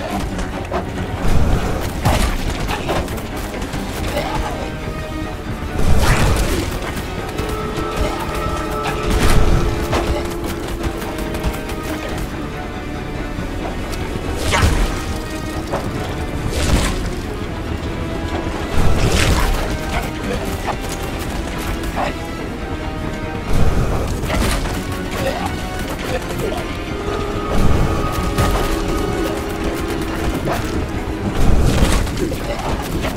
はい。あっ。